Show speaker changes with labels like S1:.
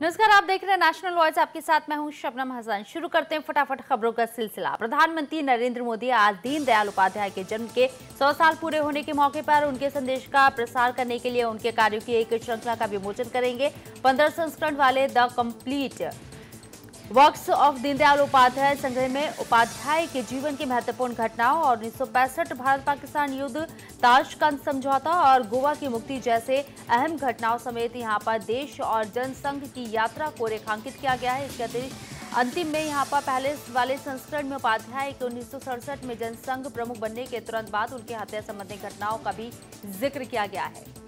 S1: नमस्कार, आप देख रहे हैं नेशनल वॉइस आपके साथ मैं हूँ शबनम हसन। शुरू करते हैं फटाफट खबरों का सिलसिला। प्रधानमंत्री नरेंद्र मोदी आज दीनदयाल उपाध्याय के जन्म के 100 साल पूरे होने के मौके पर उनके संदेश का प्रसार करने के लिए उनके कार्यों की एक श्रृंखला का विमोचन करेंगे। पंद्रह संस्करण वाले the complete works of Deendayal Upadhyay संग्रह में उपाध्याय के जीवन की महत्वपूर्ण घटनाओं और उन्नीस भारत पाकिस्तान युद्ध ताशकंद समझौता और गोवा की मुक्ति जैसे अहम घटनाओं समेत यहाँ पर देश और जनसंघ की यात्रा को रेखांकित किया गया है। इसके अतिरिक्त अंतिम में यहाँ पर पहले वाले संस्करण में उपाध्याय के उन्नीस सौ सड़सठ में जनसंघ प्रमुख बनने के तुरंत बाद उनकी हत्या संबंधी घटनाओं का भी ज़िक्र किया गया है।